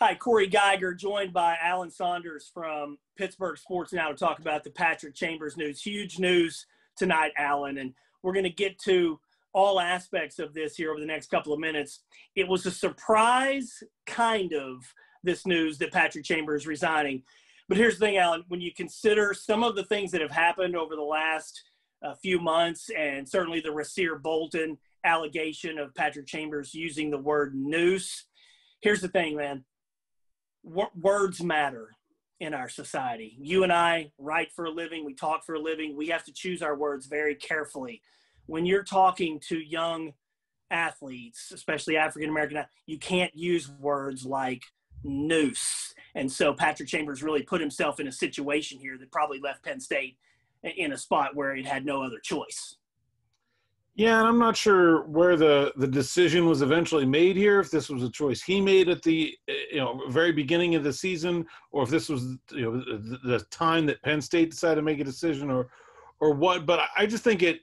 Hi, Cory Giger, joined by Alan Saunders from Pittsburgh Sports Now to talk about the Patrick Chambers news. Huge news tonight, Alan, and we're going to get to all aspects of this here over the next couple of minutes. It was a surprise, kind of, this news that Patrick Chambers resigning. But here's the thing, Alan, when you consider some of the things that have happened over the last uh, few months, and certainly the Rasir Bolton allegation of Patrick Chambers using the word noose, here's the thing, man words matter in our society. You and I write for a living, we talk for a living. We have to choose our words very carefully. When you're talking to young athletes, especially African American, you can't use words like noose. And so Patrick Chambers really put himself in a situation here that probably left Penn State in a spot where it had no other choice. Yeah, and I'm not sure where the the decision was eventually made here. If this was a choice he made at the you know very beginning of the season, or if this was you know the, the time that Penn State decided to make a decision, or or what. But I just think it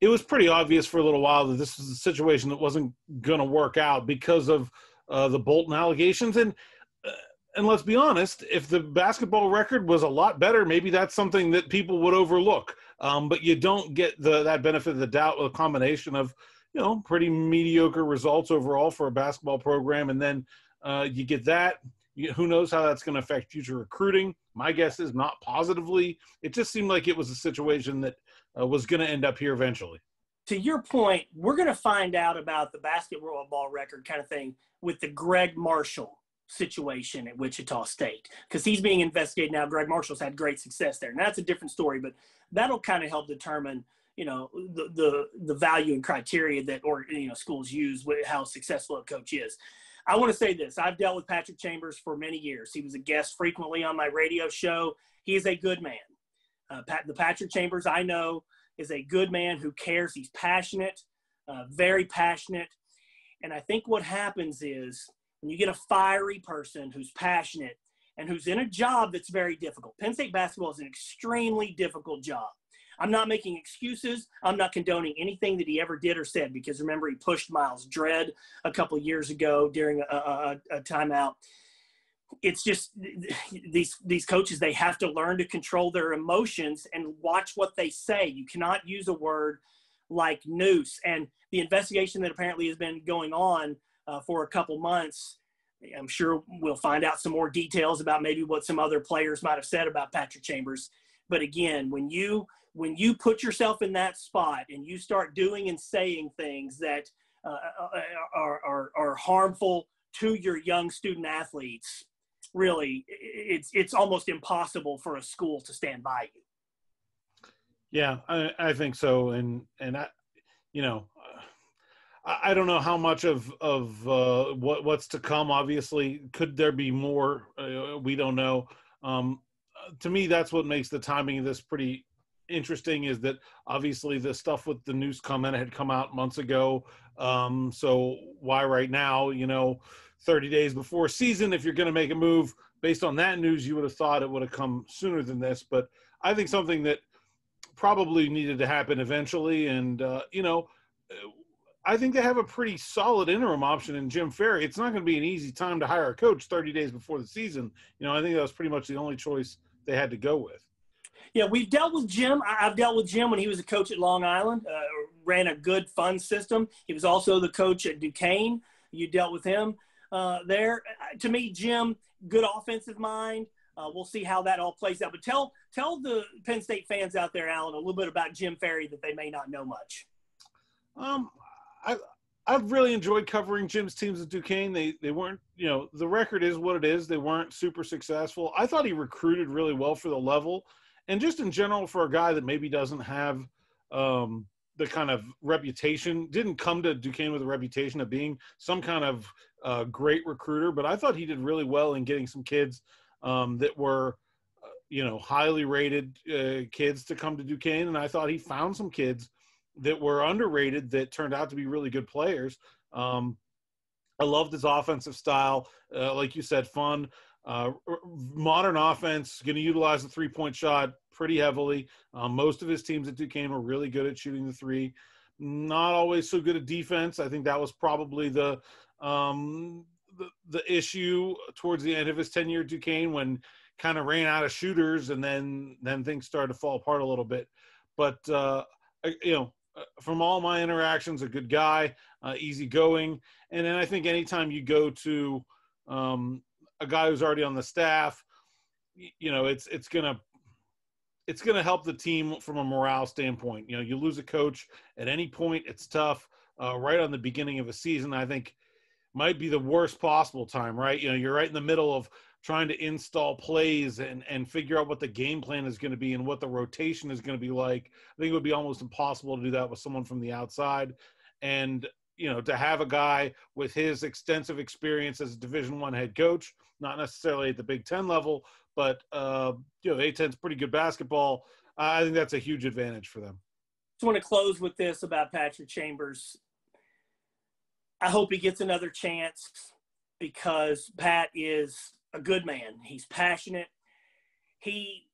it was pretty obvious for a little while that this was a situation that wasn't going to work out because of uh, the Bolton allegations. And uh, and let's be honest, if the basketball record was a lot better, maybe that's something that people would overlook. Um, but you don't get the that benefit of the doubt with a combination of you know pretty mediocre results overall for a basketball program, and then uh, you get that. You, who knows how that's going to affect future recruiting? My guess is not positively. It just seemed like it was a situation that uh, was going to end up here eventually. To your point, we're going to find out about the basketball record kind of thing with the Gregg Marshall situation at Wichita State because he's being investigated now. Gregg Marshall's had great success there, and that's a different story. But that'll kind of help determine, you know, the the the value and criteria that or you know schools use with how successful a coach is. I want to say this: I've dealt with Patrick Chambers for many years. He was a guest frequently on my radio show. He is a good man. Uh, Pat, the Patrick Chambers I know is a good man who cares. He's passionate, uh, very passionate. And I think what happens is when you get a fiery person who's passionate and who's in a job that's very difficult. Penn State basketball is an extremely difficult job. I'm not making excuses. I'm not condoning anything that he ever did or said because remember he pushed Myles Dread a couple years ago during a, a, a timeout. It's just these these coaches they have to learn to control their emotions and watch what they say. You cannot use a word like noose. And the investigation that apparently has been going on uh, for a couple months. I'm sure we'll find out some more details about maybe what some other players might have said about Patrick Chambers. But again, when you when you put yourself in that spot and you start doing and saying things that uh, uh, are, are, are harmful to your young student athletes, really, it's it's almost impossible for a school to stand by you. Yeah, I, I think so, and and I, you know, I don't know how much of of uh, what what's to come. Obviously, could there be more? Uh, we don't know. Um, to me, that's what makes the timing of this pretty interesting. Is that obviously the stuff with the news comment had come out months ago. Um, so why right now? You know, 30 days before season, if you're going to make a move based on that news, you would have thought it would have come sooner than this. But I think something that probably needed to happen eventually, and uh, you know I think they have a pretty solid interim option in Jim Ferry. It's not going to be an easy time to hire a coach 30 days before the season. You know, I think that was pretty much the only choice they had to go with. Yeah, we've dealt with Jim. I've dealt with Jim when he was a coach at Long Island, uh, ran a good fun system. He was also the coach at Duquesne. You dealt with him uh, there. Uh, to me, Jim, good offensive mind. Uh, we'll see how that all plays out. But tell tell the Penn State fans out there, Alan, a little bit about Jim Ferry that they may not know much. Um, I I've really enjoyed covering Jim's teams at Duquesne. They they weren't, you know, the record is what it is. They weren't super successful. I thought he recruited really well for the level, and just in general for a guy that maybe doesn't have um, the kind of reputation. Didn't come to Duquesne with a reputation of being some kind of uh, great recruiter, but I thought he did really well in getting some kids um, that were, uh, you know, highly rated uh, kids to come to Duquesne, and I thought he found some kids that were underrated that turned out to be really good players. Um, I loved his offensive style. Uh, like you said, fun. Uh, modern offense, going to utilize the three point shot pretty heavily. Um, most of his teams at Duquesne were really good at shooting the three. Not always so good at defense. I think that was probably the um, the, the issue towards the end of his tenure at Duquesne when kind of ran out of shooters and then then things started to fall apart a little bit. But uh, you know, from all my interactions, a good guy, uh, easygoing, and then I think anytime you go to um, a guy who's already on the staff, you know, it's it's gonna it's gonna help the team from a morale standpoint. You know, you lose a coach at any point, it's tough. Uh, right on the beginning of a season, I think might be the worst possible time. Right, you know, you're right in the middle of trying to install plays and and figure out what the game plan is going to be and what the rotation is going to be like. I think it would be almost impossible to do that with someone from the outside. And you know, to have a guy with his extensive experience as a Division One head coach, not necessarily at the Big Ten level, but uh, you know, A10's pretty good basketball. I think that's a huge advantage for them. Just want to close with this about Patrick Chambers. I hope he gets another chance because Pat is a good man. He's passionate. He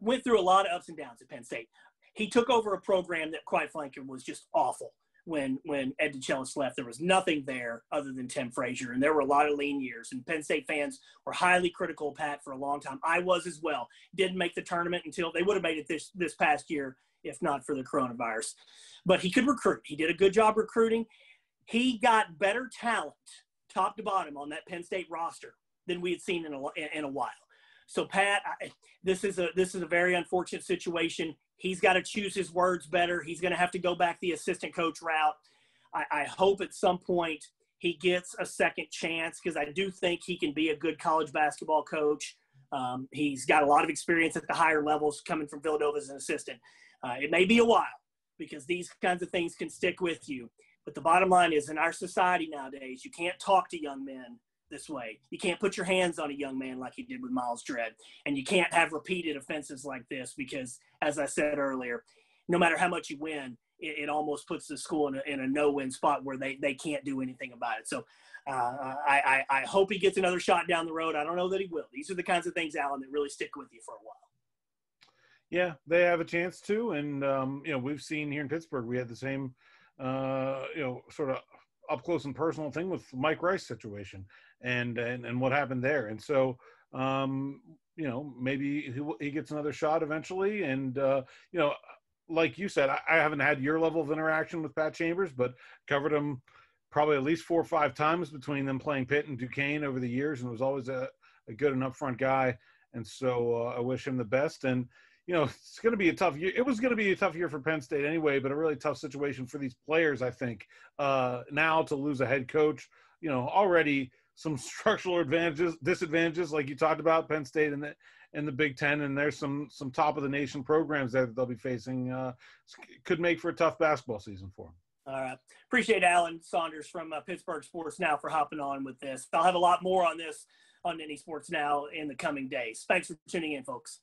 went through a lot of ups and downs at Penn State. He took over a program that, quite frankly, was just awful when when Ed DeChellis left. There was nothing there other than Tim Frazier, and there were a lot of lean years. And Penn State fans were highly critical of Pat for a long time. I was as well. Didn't make the tournament until they would have made it this this past year if not for the coronavirus. But he could recruit. He did a good job recruiting. He got better talent, top to bottom, on that Penn State roster than we had seen in a, in a while. So Pat, I, this is a this is a very unfortunate situation. He's got to choose his words better. He's going to have to go back the assistant coach route. I, I hope at some point he gets a second chance because I do think he can be a good college basketball coach. Um, he's got a lot of experience at the higher levels coming from Villanova as an assistant. Uh, it may be a while because these kinds of things can stick with you. But the bottom line is in our society nowadays, you can't talk to young men this way. You can't put your hands on a young man like he did with Myles Dread. And you can't have repeated offenses like this because, as I said earlier, no matter how much you win, it, it almost puts the school in a, in a no-win spot where they, they can't do anything about it. So uh, I, I, I hope he gets another shot down the road. I don't know that he will. These are the kinds of things, Alan, that really stick with you for a while. Yeah, they have a chance to, and um, you know we've seen here in Pittsburgh we had the same, uh, you know, sort of up close and personal thing with Mike Rice situation and and, and what happened there. And so um, you know maybe he, he gets another shot eventually. And uh, you know, like you said, I, I haven't had your level of interaction with Pat Chambers, but covered him probably at least four or five times between them playing Pitt and Duquesne over the years, and was always a, a good and upfront guy. And so uh, I wish him the best. And you know, it's going to be a tough year. It was going to be a tough year for Penn State anyway, but a really tough situation for these players, I think. Uh, now to lose a head coach, you know, already some structural advantages, disadvantages, like you talked about, Penn State and the in the Big Ten, and there's some some top of the nation programs that they'll be facing. Uh, could make for a tough basketball season for them. All right. Appreciate Alan Saunders from uh, Pittsburgh Sports Now for hopping on with this. I'll have a lot more on this on Nittany Sports Now in the coming days. Thanks for tuning in, folks.